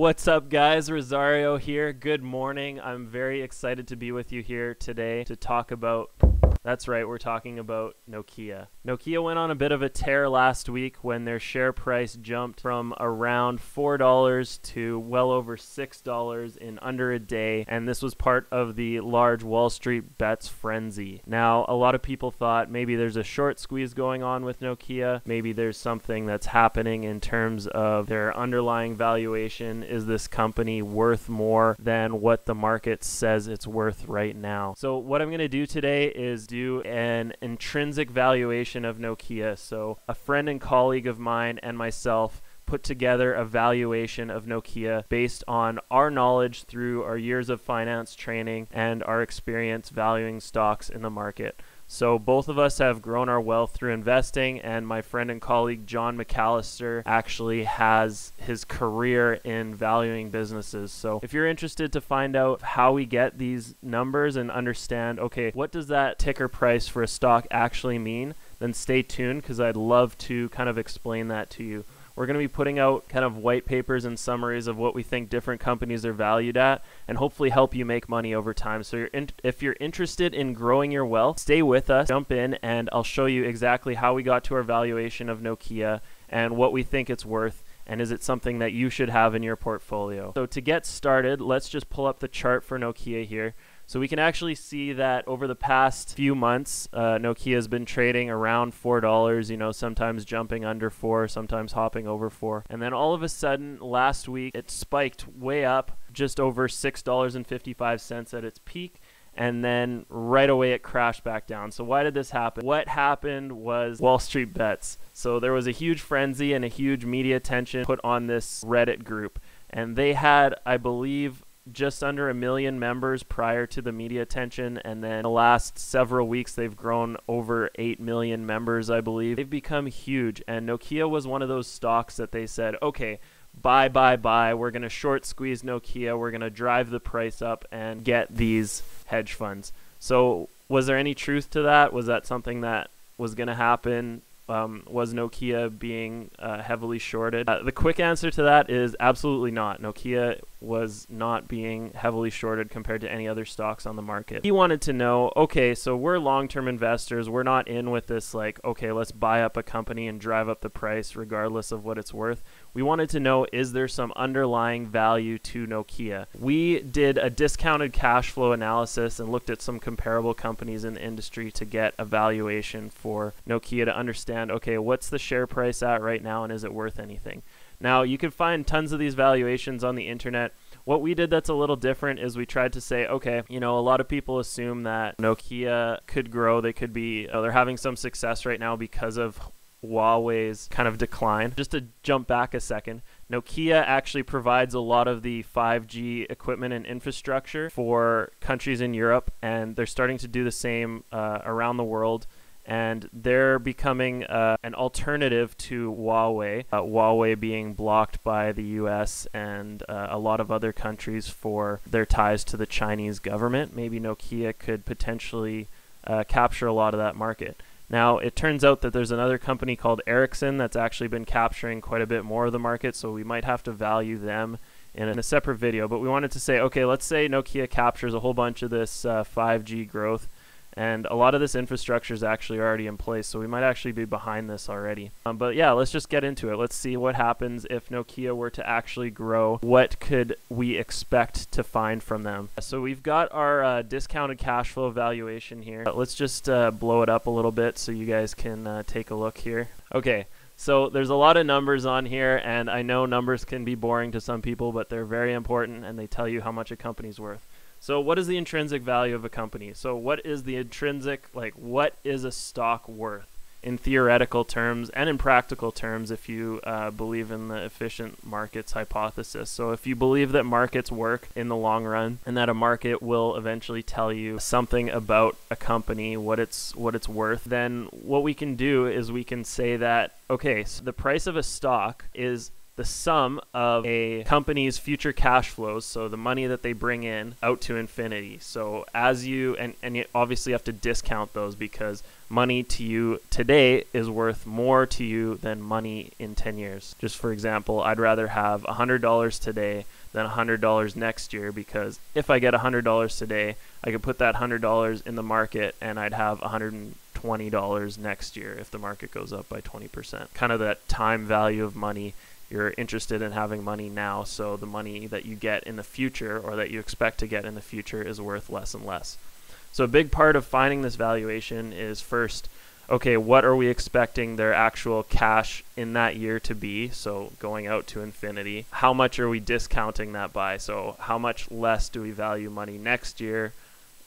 What's up, guys? Rosario here. Good morning. I'm very excited to be with you here today to talk about. That's right, we're talking about Nokia. Nokia went on a bit of a tear last week when their share price jumped from around $4 to well over $6 in under a day, and this was part of the large Wall Street bets frenzy. Now, a lot of people thought maybe there's a short squeeze going on with Nokia, maybe there's something that's happening in terms of their underlying valuation. Is this company worth more than what the market says it's worth right now? So, what I'm going to do today is do an intrinsic valuation of Nokia. So, a friend and colleague of mine and myself put together a valuation of Nokia based on our knowledge through our years of finance training and our experience valuing stocks in the market. So both of us have grown our wealth through investing, and my friend and colleague John McAllister actually has his career in valuing businesses. So if you're interested to find out how we get these numbers and understand, okay, what does that ticker price for a stock actually mean, then stay tuned because I'd love to kind of explain that to you. We're going to be putting out kind of white papers and summaries of what we think different companies are valued at and hopefully help you make money over time. So you're in, if you're interested in growing your wealth, stay with us, jump in, and I'll show you exactly how we got to our valuation of Nokia and what we think it's worth and is it something that you should have in your portfolio. So to get started, let's just pull up the chart for Nokia here. So we can actually see that over the past few months, uh, Nokia has been trading around four dollars. You know, sometimes jumping under four, sometimes hopping over four, and then all of a sudden last week it spiked way up, just over six dollars and fifty-five cents at its peak and then right away it crashed back down. So why did this happen? What happened was Wall Street bets. So there was a huge frenzy and a huge media attention put on this Reddit group, and they had, I believe, just under a million members prior to the media attention, and then the last several weeks they've grown over 8 million members, I believe. They've become huge, and Nokia was one of those stocks that they said, okay, buy, buy, buy. We're going to short squeeze Nokia. We're going to drive the price up and get these hedge funds. So, was there any truth to that? Was that something that was going to happen? Um, was Nokia being uh, heavily shorted? Uh, the quick answer to that is absolutely not. Nokia was not being heavily shorted compared to any other stocks on the market. He wanted to know okay, so we're long term investors. We're not in with this, like, okay, let's buy up a company and drive up the price regardless of what it's worth. We wanted to know is there some underlying value to Nokia? We did a discounted cash flow analysis and looked at some comparable companies in the industry to get a valuation for Nokia to understand okay, what's the share price at right now and is it worth anything? Now, you can find tons of these valuations on the internet. What we did that's a little different is we tried to say, okay, you know, a lot of people assume that Nokia could grow. They could be, uh, they're having some success right now because of Huawei's kind of decline. Just to jump back a second, Nokia actually provides a lot of the 5G equipment and infrastructure for countries in Europe, and they're starting to do the same uh, around the world and they're becoming uh, an alternative to Huawei. Uh, Huawei being blocked by the U.S. and uh, a lot of other countries for their ties to the Chinese government. Maybe Nokia could potentially uh, capture a lot of that market. Now, it turns out that there's another company called Ericsson that's actually been capturing quite a bit more of the market, so we might have to value them in a separate video. But we wanted to say, okay, let's say Nokia captures a whole bunch of this 5G uh, growth and a lot of this infrastructure is actually already in place, so we might actually be behind this already. Um, but yeah, let's just get into it. Let's see what happens if Nokia were to actually grow. What could we expect to find from them? So we've got our uh, discounted cash flow valuation here. But let's just uh, blow it up a little bit so you guys can uh, take a look here. Okay. So there's a lot of numbers on here, and I know numbers can be boring to some people, but they're very important, and they tell you how much a company's worth. So what is the intrinsic value of a company? So what is the intrinsic like what is a stock worth in theoretical terms and in practical terms if you uh, believe in the efficient markets hypothesis. So if you believe that markets work in the long run and that a market will eventually tell you something about a company, what it's what it's worth, then what we can do is we can say that okay, so the price of a stock is the sum of a company's future cash flows, so the money that they bring in, out to infinity. So as you and and you obviously have to discount those because money to you today is worth more to you than money in 10 years. Just for example, I'd rather have $100 today than $100 next year because if I get $100 today, I could put that $100 in the market and I'd have $120 next year if the market goes up by 20%. Kind of that time value of money. You're interested in having money now, so the money that you get in the future or that you expect to get in the future is worth less and less. So a big part of finding this valuation is first, okay, what are we expecting their actual cash in that year to be? So going out to infinity. How much are we discounting that by? So how much less do we value money next year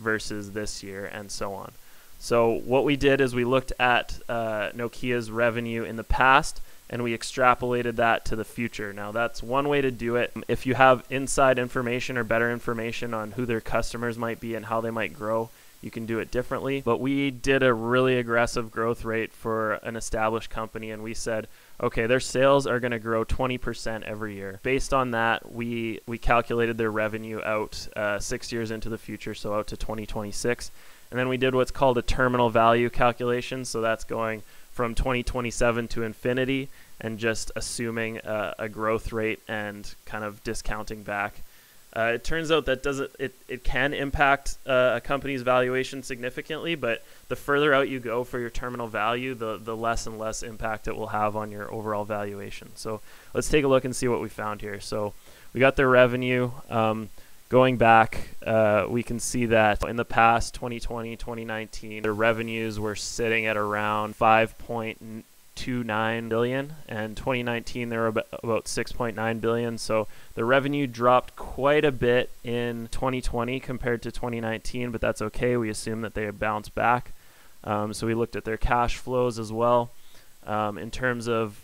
versus this year and so on. So what we did is we looked at uh, Nokia's revenue in the past and we extrapolated that to the future. Now, that's one way to do it. If you have inside information or better information on who their customers might be and how they might grow, you can do it differently. But we did a really aggressive growth rate for an established company, and we said, okay, their sales are going to grow 20% every year. Based on that, we we calculated their revenue out uh, six years into the future, so out to 2026. And then we did what's called a terminal value calculation. So that's going from 2027 to infinity and just assuming uh, a growth rate and kind of discounting back. Uh, it turns out that doesn't it, it can impact uh, a company's valuation significantly, but the further out you go for your terminal value, the the less and less impact it will have on your overall valuation. So let's take a look and see what we found here. So we got their revenue. Um, going back, uh, we can see that in the past 2020, 2019, their revenues were sitting at around 5.29 billion, and 2019 they were about 6.9 billion. So the revenue dropped quite a bit in 2020 compared to 2019, but that's okay. We assume that they bounced back. Um, so we looked at their cash flows as well. Um, in terms of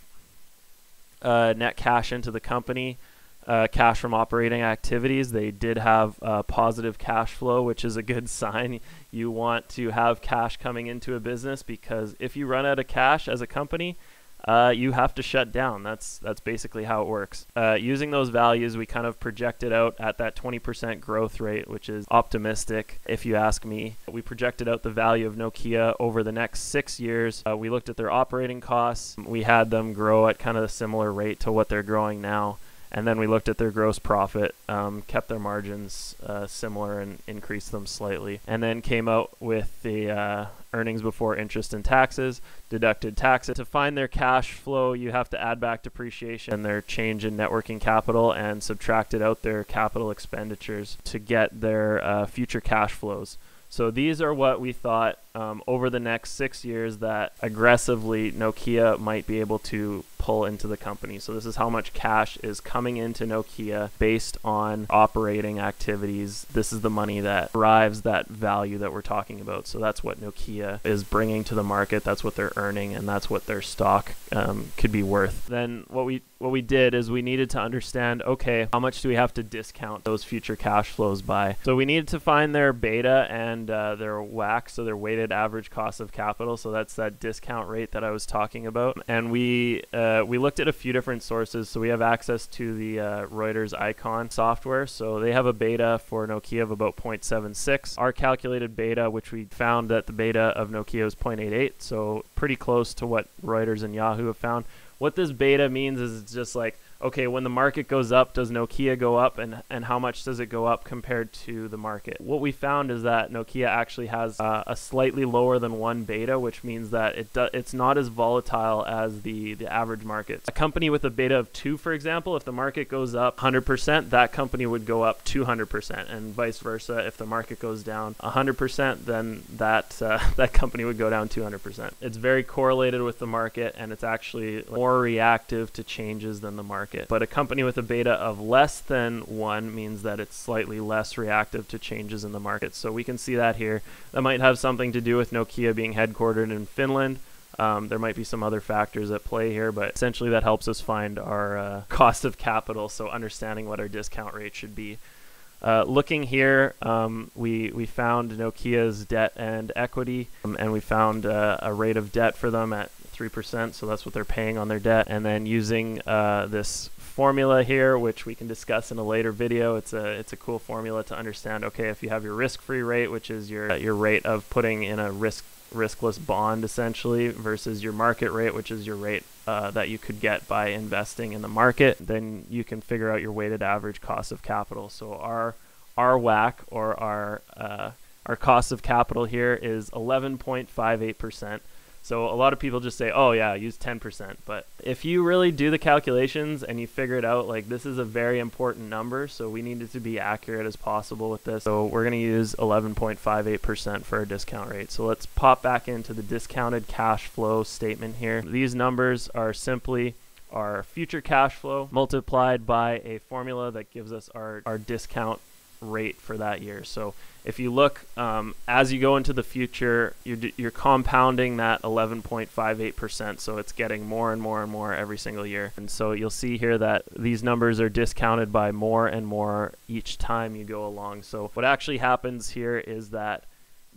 uh, net cash into the company, uh, cash from operating activities. They did have uh, positive cash flow, which is a good sign. You want to have cash coming into a business because if you run out of cash as a company, uh, you have to shut down. That's that's basically how it works. Uh, using those values, we kind of projected out at that 20% growth rate, which is optimistic, if you ask me. We projected out the value of Nokia over the next six years. Uh, we looked at their operating costs. We had them grow at kind of a similar rate to what they're growing now and then we looked at their gross profit, um, kept their margins uh, similar and increased them slightly, and then came out with the uh, earnings before interest and taxes, deducted taxes. To find their cash flow, you have to add back depreciation and their change in net working capital and subtracted out their capital expenditures to get their uh, future cash flows. So these are what we thought um, over the next six years that aggressively Nokia might be able to pull into the company. So this is how much cash is coming into Nokia based on operating activities. This is the money that drives that value that we're talking about. So that's what Nokia is bringing to the market. That's what they're earning, and that's what their stock um, could be worth. Then what we what we did is we needed to understand okay how much do we have to discount those future cash flows by so we needed to find their beta and uh, their WACC so their weighted average cost of capital so that's that discount rate that I was talking about and we uh, we looked at a few different sources. So we have access to the uh, Reuters Eikon software. So they have a beta for Nokia of about 0.76. Our calculated beta, which we found that the beta of Nokia is 0.88, so pretty close to what Reuters and Yahoo have found. What this beta means is it's just like okay, when the market goes up, does Nokia go up, and and how much does it go up compared to the market? What we found is that Nokia actually has uh, a slightly lower than one beta, which means that it do, it's not as volatile as the the average market. A company with a beta of two, for example, if the market goes up 100%, that company would go up 200%, and vice versa. If the market goes down 100%, then that uh, that company would go down 200%. It's very correlated with the market, and it's actually more reactive to changes than the market. But a company with a beta of less than 1 means that it's slightly less reactive to changes in the market. So we can see that here. That might have something to do with Nokia being headquartered in Finland. Um, there might be some other factors at play here, but essentially that helps us find our uh, cost of capital, so understanding what our discount rate should be. Uh, looking here, um, we, we found Nokia's debt and equity, um, and we found uh, a rate of debt for them at 3%, so that's what they're paying on their debt. And then using uh, this formula here, which we can discuss in a later video. It's a it's a cool formula to understand. Okay, if you have your risk-free rate, which is your your rate of putting in a risk riskless bond essentially, versus your market rate, which is your rate uh, that you could get by investing in the market, then you can figure out your weighted average cost of capital. So our our WACC or our uh, our cost of capital here is 11.58 percent. So a lot of people just say, "Oh yeah, use 10%." But if you really do the calculations and you figure it out, like this is a very important number, so we need it to be accurate as possible with this. So we're going to use 11.58% for our discount rate. So let's pop back into the discounted cash flow statement here. These numbers are simply our future cash flow multiplied by a formula that gives us our, our discount rate for that year. So if you look um, as you go into the future, you're, you're compounding that 11.58%. So it's getting more and more and more every single year. And so you'll see here that these numbers are discounted by more and more each time you go along. So what actually happens here is that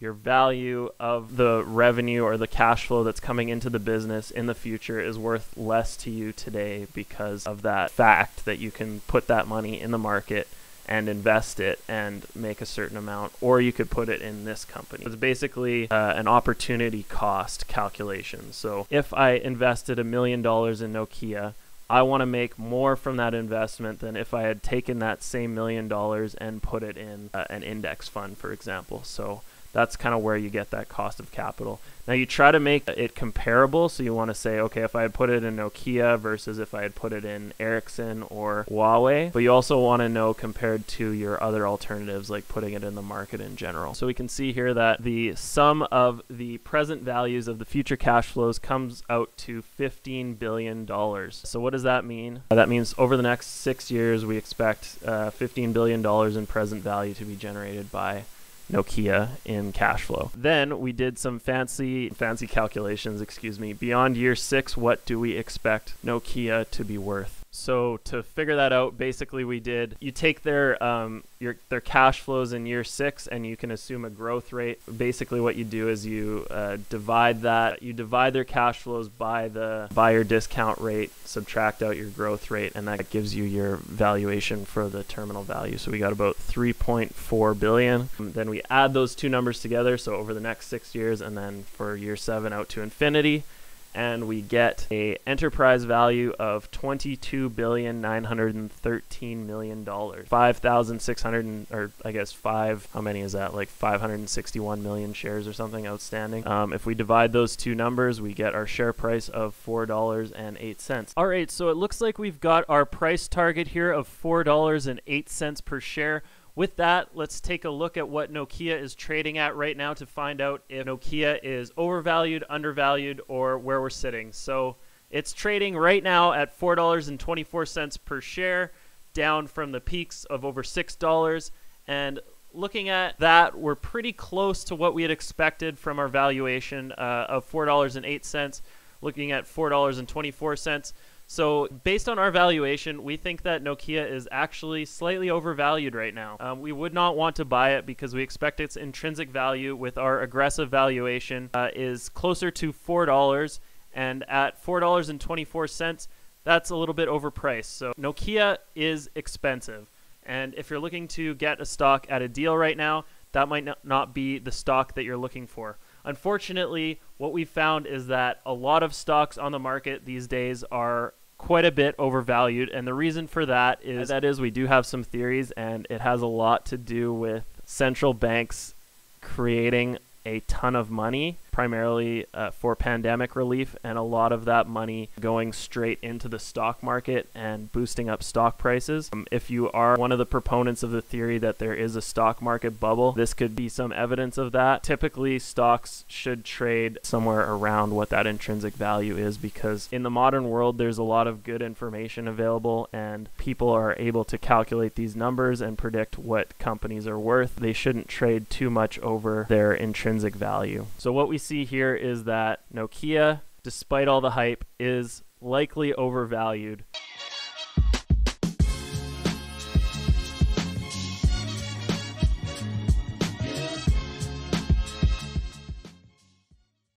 your value of the revenue or the cash flow that's coming into the business in the future is worth less to you today because of that fact that you can put that money in the market and invest it and make a certain amount, or you could put it in this company. It's basically uh, an opportunity cost calculation. So if I invested a million dollars in Nokia, I want to make more from that investment than if I had taken that same million dollars and put it in uh, an index fund, for example. So that's kind of where you get that cost of capital. Now you try to make it comparable, so you want to say, okay, if I had put it in Nokia versus if I had put it in Ericsson or Huawei, but you also want to know compared to your other alternatives, like putting it in the market in general. So we can see here that the sum of the present values of the future cash flows comes out to $15 billion. So what does that mean? That means over the next six years, we expect uh, $15 billion in present value to be generated by Nokia in cash flow. Then we did some fancy fancy calculations, excuse me. Beyond year 6, what do we expect Nokia to be worth? So to figure that out, basically we did you take their um, your their cash flows in year six and you can assume a growth rate. Basically, what you do is you uh, divide that you divide their cash flows by the by your discount rate, subtract out your growth rate, and that gives you your valuation for the terminal value. So we got about 3.4 billion. Then we add those two numbers together. So over the next six years, and then for year seven out to infinity and we get a enterprise value of twenty-two billion nine hundred and thirteen million dollars. Five thousand six hundred, or I guess five. How many is that? Like five hundred and sixty-one million shares or something outstanding. Um, if we divide those two numbers, we get our share price of four dollars and eight cents. All right, so it looks like we've got our price target here of four dollars and eight cents per share. With that, let's take a look at what Nokia is trading at right now to find out if Nokia is overvalued, undervalued, or where we're sitting. So it's trading right now at $4.24 per share, down from the peaks of over $6. And looking at that, we're pretty close to what we had expected from our valuation uh, of $4.08, looking at $4.24. So, based on our valuation, we think that Nokia is actually slightly overvalued right now. Um, we would not want to buy it because we expect its intrinsic value with our aggressive valuation uh, is closer to $4. And at $4.24, that's a little bit overpriced. So, Nokia is expensive. And if you're looking to get a stock at a deal right now, that might not be the stock that you're looking for. Unfortunately, what we found is that a lot of stocks on the market these days are quite a bit overvalued and the reason for that is that is we do have some theories and it has a lot to do with central banks creating a ton of money primarily uh, for pandemic relief, and a lot of that money going straight into the stock market and boosting up stock prices. Um, if you are one of the proponents of the theory that there is a stock market bubble, this could be some evidence of that. Typically, stocks should trade somewhere around what that intrinsic value is because in the modern world, there's a lot of good information available, and people are able to calculate these numbers and predict what companies are worth. They shouldn't trade too much over their intrinsic value. So, what we see here is that Nokia, despite all the hype, is likely overvalued.